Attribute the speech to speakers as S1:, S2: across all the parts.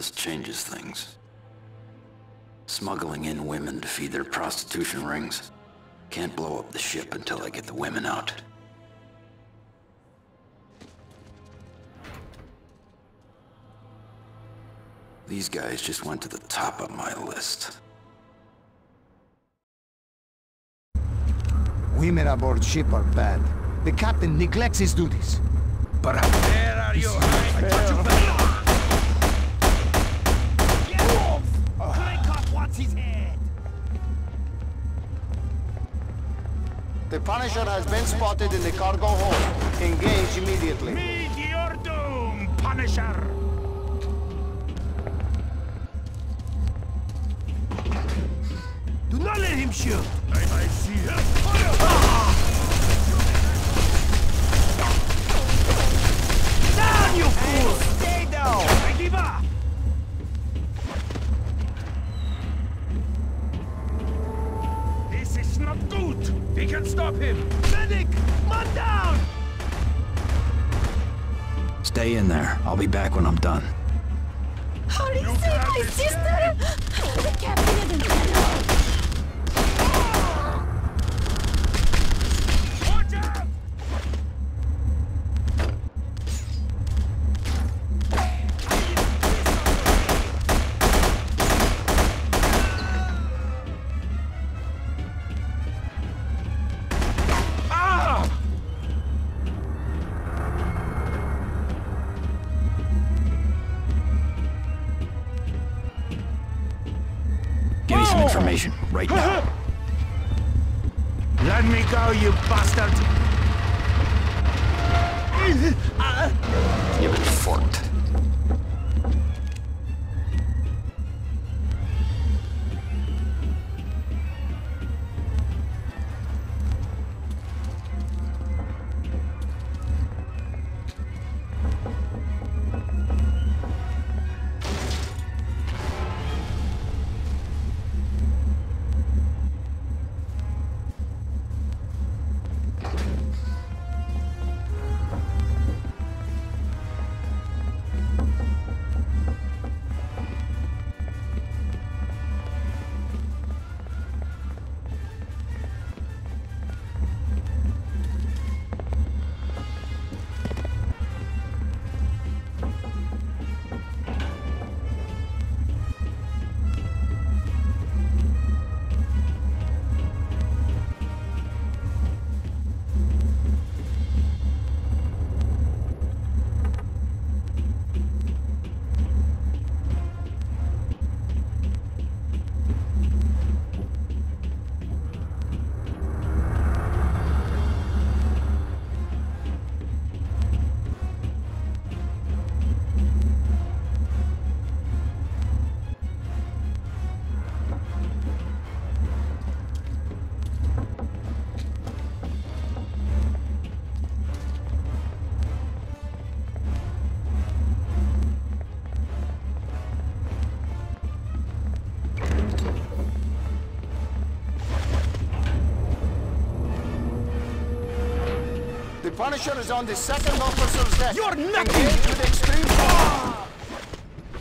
S1: This changes things. Smuggling in women to feed their prostitution rings. Can't blow up the ship until I get the women out. These guys just went to the top of my list.
S2: Women aboard ship are bad. The captain neglects his duties.
S3: But where are you? I thought you
S2: The Punisher has been spotted in the cargo hold. Engage immediately.
S3: Meet your doom, Punisher! Him shoot! I, I see him. Down, you fool! Stay down! I give up! This is not good! We can stop him! Medic! Man down!
S1: Stay in there. I'll be back when I'm done.
S4: Hurry,
S3: You
S4: save my sister! The captain isn't here.
S1: Some information, right now.
S3: Let me go, you bastard!
S1: You've been forked.
S2: Punisher is on the second officer's deck.
S3: You're nothing!
S2: Engage with extreme.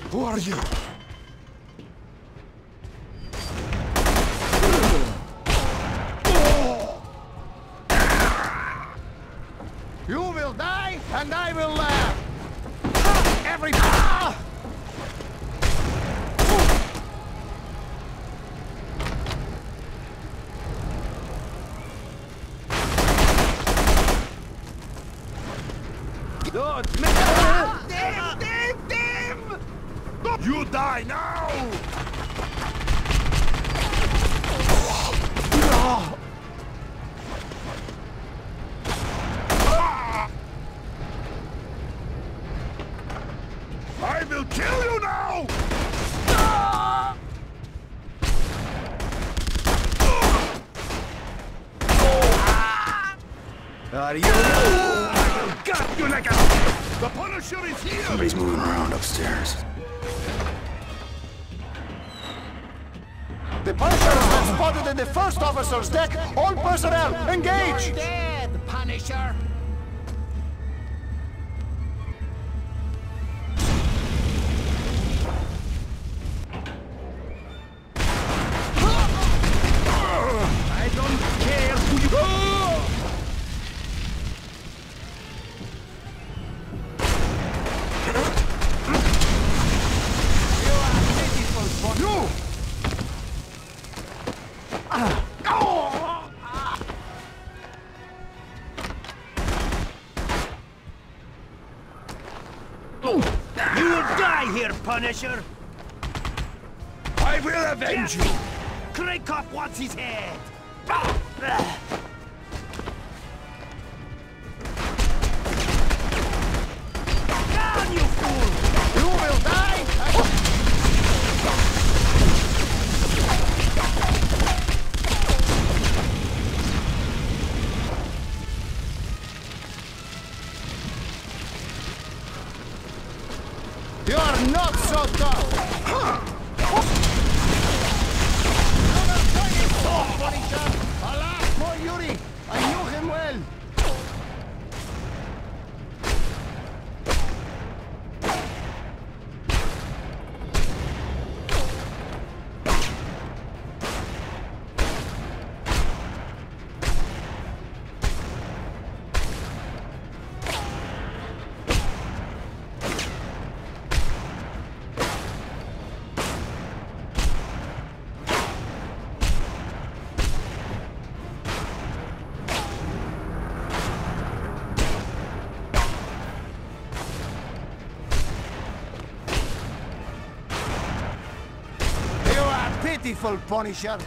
S3: Who are you?
S2: You will die, and I will laugh. Every... Ah! Ah!
S3: Damn, damn, damn! You die now! Ah! I will kill you now! Ah! Oh! Ah! are you? I will gut you like a...
S2: The Punisher is here!
S1: Somebody's moving around upstairs.
S2: The Punisher has been spotted in the first officer's deck! All personnel, engage!
S5: You're dead, Punisher!
S3: You will die here, Punisher! I will avenge you! Krakoff wants his head! Ah! You
S2: are not so tough! Alas, poor Yuri! I knew him well! Pitiful, Punisher!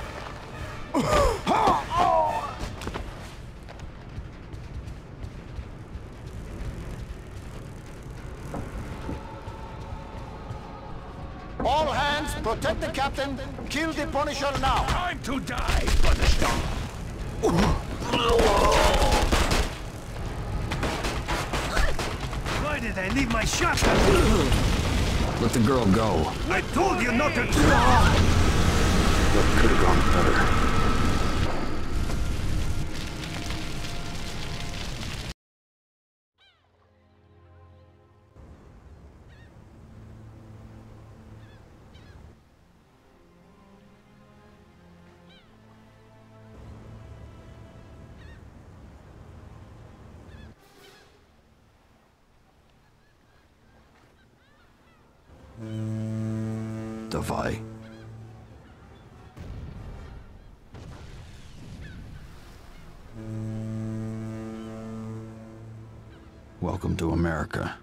S2: All hands, protect the captain, kill the Punisher now!
S3: Time to die, Punisher! Why did I leave my shotgun?
S1: Let the girl go.
S3: I told you not to...
S1: That could have gone better. Davai. Welcome to America.